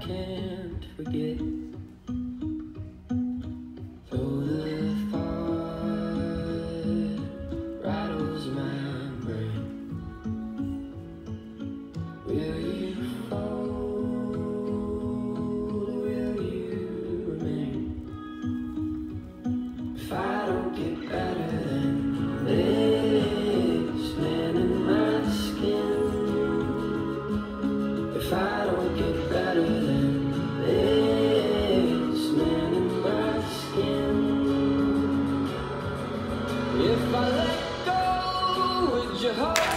can't forget. Though the thought rattles my brain, will you will you remain? If I don't get better this, man in my skin, if I If I let go, would you hold?